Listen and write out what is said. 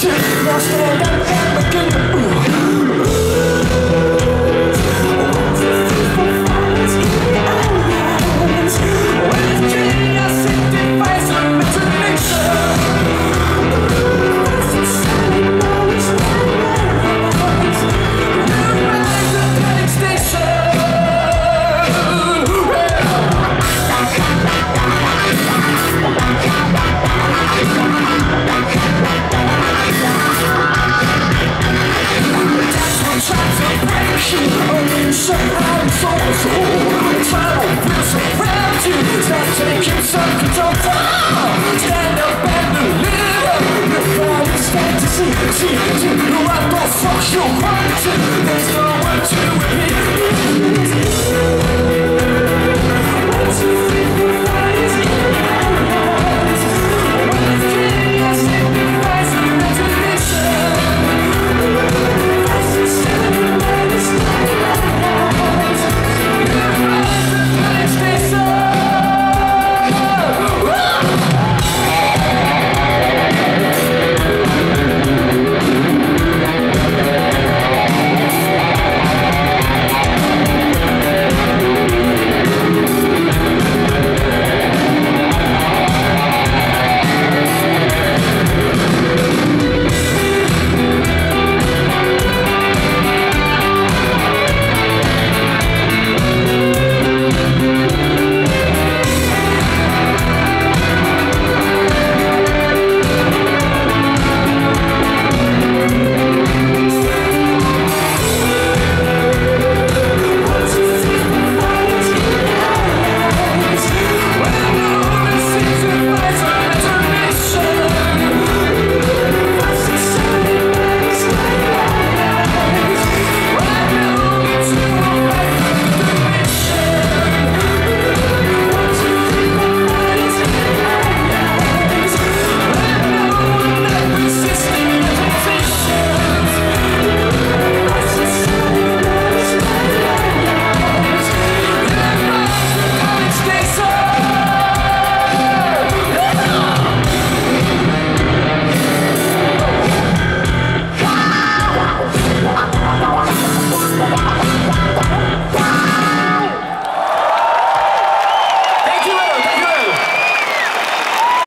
Just lost all souls Eternal feels around you It's not taking some control Stand up and deliver Your thoughts fantasy See, see, I don't fuck you, your heart